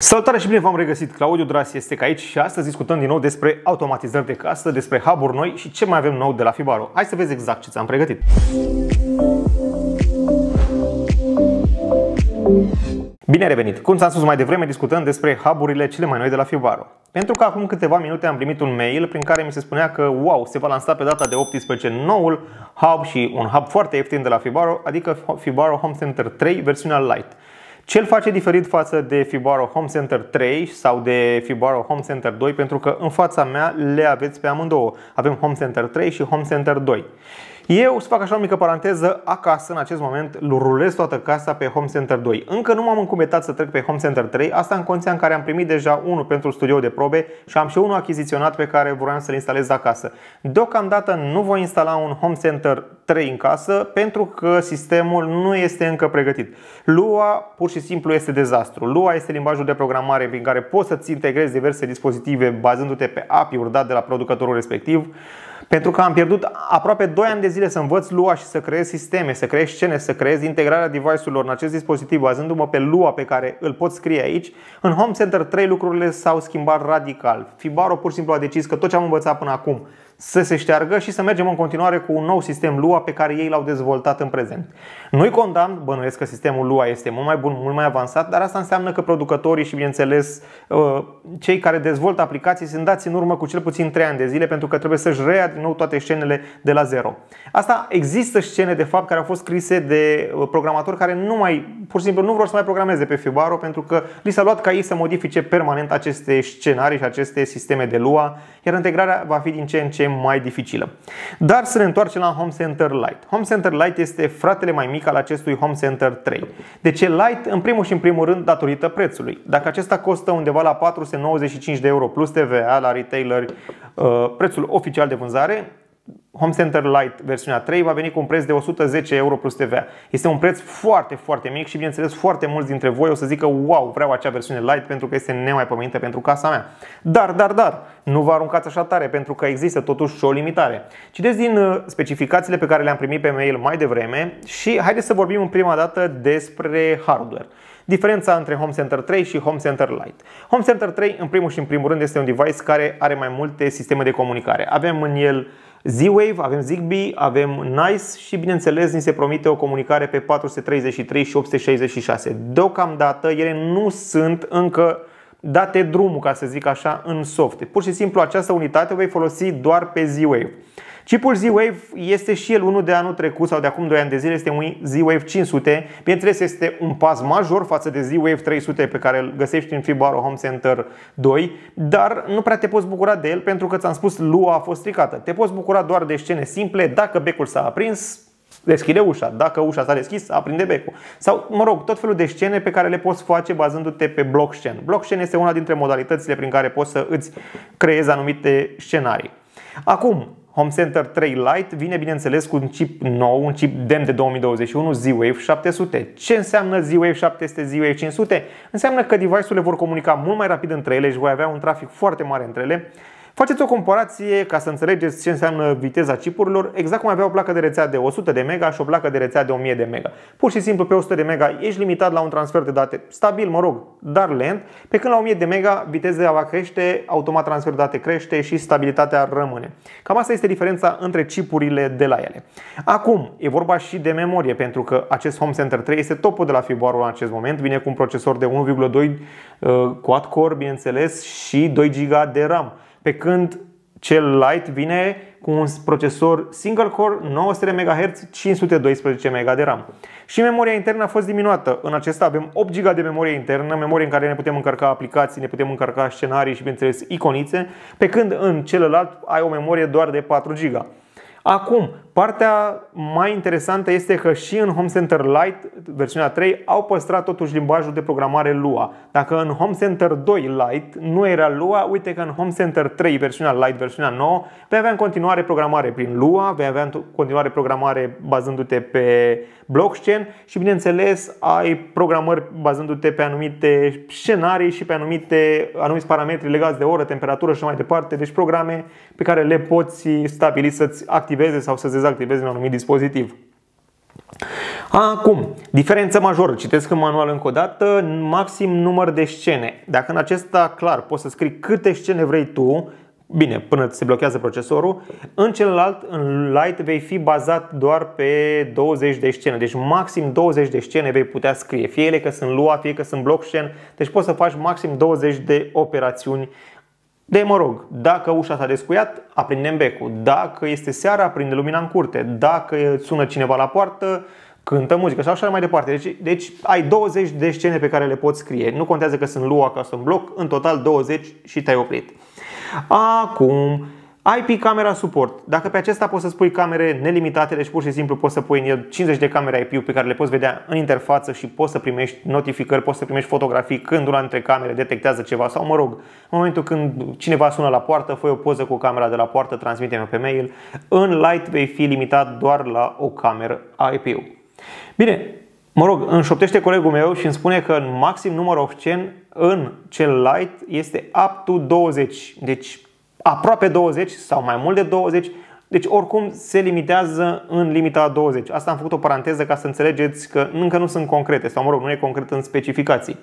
Salutare și bine v-am regăsit! Claudiu Dras este ca aici și astăzi discutăm din nou despre automatizări de casă, despre hub noi și ce mai avem nou de la Fibaro. Hai să vezi exact ce ți-am pregătit. Bine revenit! Cum ți-am spus mai devreme, discutăm despre hub cele mai noi de la Fibaro. Pentru că acum câteva minute am primit un mail prin care mi se spunea că, wow, se va lansa pe data de 18 noul hub și un hub foarte ieftin de la Fibaro, adică Fibaro Home Center 3, versiunea Lite. Ce îl face diferit față de Fibaro Home Center 3 sau de Fibaro Home Center 2? Pentru că în fața mea le aveți pe amândouă. Avem Home Center 3 și Home Center 2. Eu să fac așa o mică paranteză, acasă în acest moment rulez toată casa pe Home Center 2. Încă nu m-am încumetat să trec pe Home Center 3, asta în condiția în care am primit deja unul pentru studio de probe și am și unul achiziționat pe care vreau să-l instalez acasă. Deocamdată nu voi instala un Home Center 3 în casă pentru că sistemul nu este încă pregătit. Lua pur și simplu este dezastru. Lua este limbajul de programare prin care poți să-ți integrezi diverse dispozitive bazându-te pe API-uri dat de la producătorul respectiv. Pentru că am pierdut aproape 2 ani de zile să învăț Lua și să creez sisteme, să creez scene, să creez integrarea device-urilor în acest dispozitiv, bazându-mă pe Lua pe care îl pot scrie aici. În Home Center 3 lucrurile s-au schimbat radical. Fibaro pur și simplu a decis că tot ce am învățat până acum să se șteargă și să mergem în continuare cu un nou sistem Lua pe care ei l-au dezvoltat în prezent. Nu-i condamn, bănuiesc că sistemul Lua este mult mai bun, mult mai avansat, dar asta înseamnă că producătorii și, bineînțeles, uh, cei care dezvoltă aplicații sunt dați în urmă cu cel puțin 3 ani de zile pentru că trebuie să-și reia din nou toate scenele de la zero. Asta există scene, de fapt, care au fost scrise de uh, programatori care nu mai, pur și simplu, nu vor să mai programeze pe Fibaro pentru că li s-a luat ca ei să modifice permanent aceste scenarii și aceste sisteme de Lua, iar integrarea va fi din ce în ce mai dificilă. Dar să ne întoarcem la Home Center Lite. Home Center Lite este fratele mai mic al acestui Home Center 3. De ce Lite? În primul și în primul rând datorită prețului. Dacă acesta costă undeva la 495 de euro plus TVA la retailer, uh, prețul oficial de vânzare, Home Center Lite versiunea 3 va veni cu un preț de 110 euro plus TVA. Este un preț foarte, foarte mic și bineînțeles foarte mulți dintre voi o să zică wow, vreau acea versiune Lite pentru că este nemaipomenită pentru casa mea. Dar, dar, dar, nu vă aruncați așa tare pentru că există totuși o limitare. Citeți din uh, specificațiile pe care le-am primit pe mail mai devreme și haideți să vorbim în prima dată despre hardware. Diferența între Home Center 3 și Home Center Lite. Home Center 3, în primul și în primul rând, este un device care are mai multe sisteme de comunicare. Avem în el Z-Wave, avem Zigbee, avem NICE și bineînțeles ni se promite o comunicare pe 433 și 866. Deocamdată ele nu sunt încă date drumul, ca să zic așa, în soft. Pur și simplu această unitate o vei folosi doar pe Z-Wave. Chipul Z-Wave este și el unul de anul trecut sau de acum 2 ani de zile, este un Z-Wave 500. Bineînțeles, este un pas major față de Z-Wave 300 pe care îl găsești în Fibaro Home Center 2, dar nu prea te poți bucura de el pentru că ți-am spus lua a fost stricată. Te poți bucura doar de scene simple, dacă becul s-a aprins, deschide ușa. Dacă ușa s-a deschis, aprinde becul. Sau, mă rog, tot felul de scene pe care le poți face bazându-te pe blockchain. Blockchain este una dintre modalitățile prin care poți să îți creezi anumite scenarii. Acum, Home Center 3 Lite vine bineînțeles cu un chip nou, un chip DEM de 2021 Z-Wave 700. Ce înseamnă Z-Wave 700, Z-Wave 500? Înseamnă că device-urile vor comunica mult mai rapid între ele și voi avea un trafic foarte mare între ele Faceți o comparație ca să înțelegeți ce înseamnă viteza chipurilor, exact cum avea o placă de rețea de 100 de mega și o placă de rețea de 1000 de mega. Pur și simplu pe 100 de mega ești limitat la un transfer de date stabil, mă rog, dar lent, pe când la 1000 de mega viteza va crește, automat transfer de date crește și stabilitatea rămâne. Cam asta este diferența între chipurile de la ele. Acum, e vorba și de memorie, pentru că acest Home Center 3 este topul de la Fibaro în acest moment, vine cu un procesor de 1,2 uh, quad-core, bineînțeles, și 2 GB de RAM. Pe când cel Lite vine cu un procesor single core 900 MHz, 512 MB de RAM. Și memoria internă a fost diminuată. În acesta avem 8 GB de memorie internă, memorie în care ne putem încărca aplicații, ne putem încărca scenarii și, bineînțeles, iconițe, pe când în celălalt ai o memorie doar de 4 GB. Acum, partea mai interesantă este că și în Home Center Lite, versiunea 3, au păstrat totuși limbajul de programare Lua. Dacă în Home Center 2 Lite nu era Lua, uite că în Home Center 3, versiunea Lite, versiunea 9, vei avea în continuare programare prin Lua, vei avea în continuare programare bazându-te pe blockchain și bineînțeles ai programări bazându-te pe anumite scenarii și pe anumite, anumiți parametri legați de oră, temperatură și mai departe, deci programe pe care le poți stabili să-ți activeze sau să-ți dezactiveze un anumit dispozitiv. Acum, diferență majoră, citesc în manual încă o dată, maxim număr de scene. Dacă în acesta clar poți să scrii câte scene vrei tu, bine, până se blochează procesorul, în celălalt, în Lite, vei fi bazat doar pe 20 de scene. Deci maxim 20 de scene vei putea scrie, fie ele că sunt Lua, fie că sunt blockchain, deci poți să faci maxim 20 de operațiuni de, mă rog, dacă ușa s-a descuiat, aprindem becul. Dacă este seara, aprinde lumina în curte. Dacă sună cineva la poartă, cântă muzică și așa mai departe. Deci, deci ai 20 de scene pe care le poți scrie. Nu contează că sunt lua, că sunt bloc, în total 20 și te-ai oprit. Acum, IP camera support. Dacă pe acesta poți să spui camere nelimitate, deci pur și simplu poți să pui în el 50 de camere IP pe care le poți vedea în interfață și poți să primești notificări, poți să primești fotografii când una dintre camere detectează ceva sau mă rog, în momentul când cineva sună la poartă, fă o poză cu camera de la poartă, transmite-mi pe mail. În Light vei fi limitat doar la o cameră IP-ul. Bine, mă rog, înșoptește colegul meu și îmi spune că în maxim număr of chain în cel light este up to 20. Deci aproape 20 sau mai mult de 20. Deci oricum se limitează în limita 20. Asta am făcut o paranteză ca să înțelegeți că încă nu sunt concrete sau mă rog, nu e concret în specificații.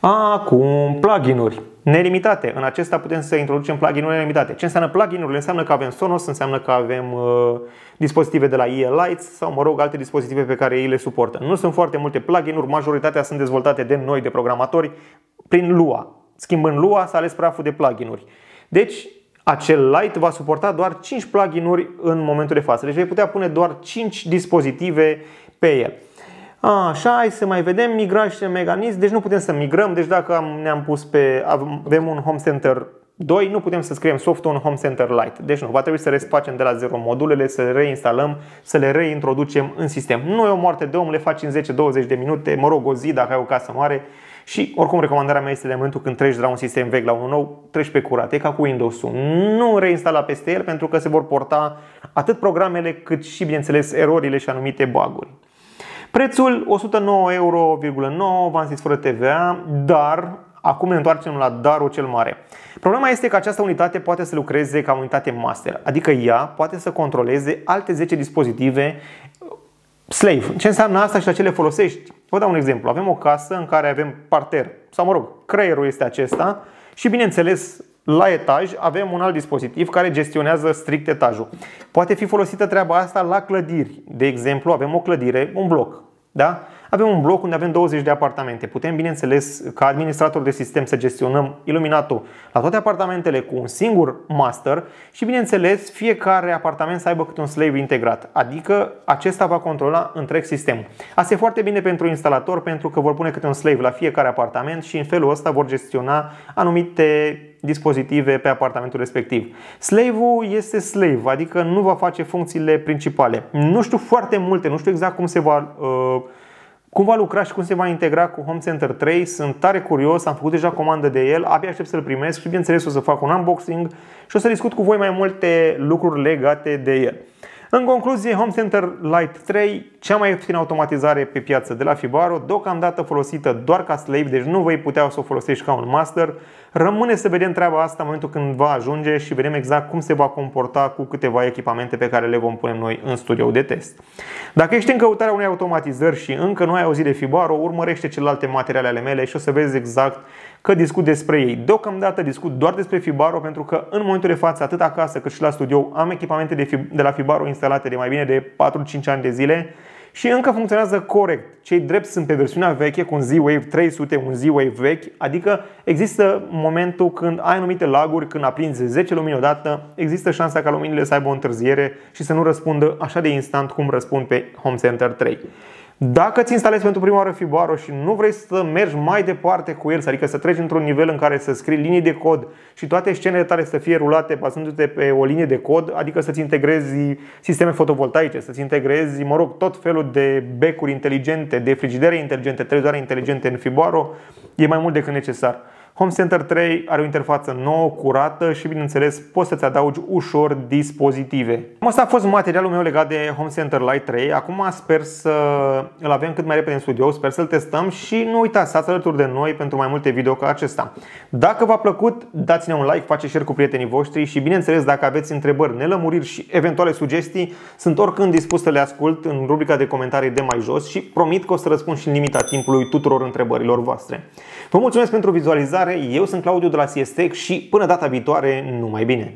Acum, plugin-uri nelimitate. În acesta putem să introducem plugin-uri nelimitate. Ce înseamnă plugin-urile? Înseamnă că avem Sonos, înseamnă că avem uh, dispozitive de la EL Lights sau, mă rog, alte dispozitive pe care ei le suportă. Nu sunt foarte multe plugin-uri, majoritatea sunt dezvoltate de noi, de programatori, prin Lua. Schimbând Lua, s-a ales praful de plugin-uri. Deci, acel Lite va suporta doar 5 plugin-uri în momentul de față. Deci vei putea pune doar 5 dispozitive pe el. Așa, hai să mai vedem migrare și mecanism. Deci nu putem să migrăm. Deci dacă am, ne-am pus pe avem un Home Center 2, nu putem să scriem softul în Home Center Lite. Deci nu, va trebui să respacem de la zero modulele, să le reinstalăm, să le reintroducem în sistem. Nu e o moarte de om, le faci în 10-20 de minute, mă rog, o zi dacă ai o casă mare și oricum recomandarea mea este de momentul când treci de la un sistem vechi la unul nou, treci pe curat. E ca cu Windows-ul. Nu reinstala peste el pentru că se vor porta atât programele cât și, bineînțeles, erorile și anumite bug-uri. Prețul 109,9 euro, v-am zis fără TVA, dar acum ne întoarcem la darul cel mare. Problema este că această unitate poate să lucreze ca unitate master, adică ea poate să controleze alte 10 dispozitive slave. Ce înseamnă asta și la ce le folosești? Vă dau un exemplu. Avem o casă în care avem parter, sau mă rog, creierul este acesta și bineînțeles la etaj avem un alt dispozitiv care gestionează strict etajul. Poate fi folosită treaba asta la clădiri. De exemplu, avem o clădire, un bloc. Da? Avem un bloc unde avem 20 de apartamente. Putem, bineînțeles, ca administrator de sistem să gestionăm iluminatul la toate apartamentele cu un singur master și, bineînțeles, fiecare apartament să aibă câte un slave integrat. Adică acesta va controla întreg sistemul. Asta e foarte bine pentru instalator pentru că vor pune câte un slave la fiecare apartament și în felul ăsta vor gestiona anumite dispozitive pe apartamentul respectiv. Slave-ul este slave, adică nu va face funcțiile principale. Nu știu foarte multe, nu știu exact cum se va uh, cum va lucra și cum se va integra cu Home Center 3? Sunt tare curios, am făcut deja comandă de el, abia aștept să-l primesc și bineînțeles o să fac un unboxing și o să discut cu voi mai multe lucruri legate de el. În concluzie, Home Center Lite 3, cea mai ieftină automatizare pe piață de la Fibaro, deocamdată folosită doar ca slave, deci nu vei putea să o folosești ca un master. Rămâne să vedem treaba asta în momentul când va ajunge și vedem exact cum se va comporta cu câteva echipamente pe care le vom pune noi în studio de test. Dacă ești în căutarea unei automatizări și încă nu ai auzit de Fibaro, urmărește celelalte materiale ale mele și o să vezi exact că discut despre ei. Deocamdată discut doar despre Fibaro pentru că în momentul de față, atât acasă cât și la studio, am echipamente de, Fib- de la Fibaro instalate de mai bine de 4-5 ani de zile și încă funcționează corect. Cei drept sunt pe versiunea veche cu un Z-Wave 300, un Z-Wave vechi, adică există momentul când ai anumite laguri, când aprinzi 10 lumini odată, există șansa ca luminile să aibă o întârziere și să nu răspundă așa de instant cum răspund pe Home Center 3. Dacă ți instalezi pentru prima oară Fibaro și nu vrei să mergi mai departe cu el, adică să treci într-un nivel în care să scrii linii de cod și toate scenele tale să fie rulate bazându-te pe o linie de cod, adică să-ți integrezi sisteme fotovoltaice, să-ți integrezi, mă rog, tot felul de becuri inteligente, de frigidere inteligente, televizoare inteligente în Fibaro, e mai mult decât necesar. Home Center 3 are o interfață nouă, curată și bineînțeles poți să-ți adaugi ușor dispozitive. Asta a fost materialul meu legat de Home Center Lite 3. Acum sper să îl avem cât mai repede în studio, sper să-l testăm și nu uitați, stați alături de noi pentru mai multe video ca acesta. Dacă v-a plăcut, dați-ne un like, faceți share cu prietenii voștri și bineînțeles dacă aveți întrebări, nelămuriri și eventuale sugestii, sunt oricând dispus să le ascult în rubrica de comentarii de mai jos și promit că o să răspund și în limita timpului tuturor întrebărilor voastre. Vă mulțumesc pentru vizualizare, eu sunt Claudiu de la CSTEC și până data viitoare, numai bine!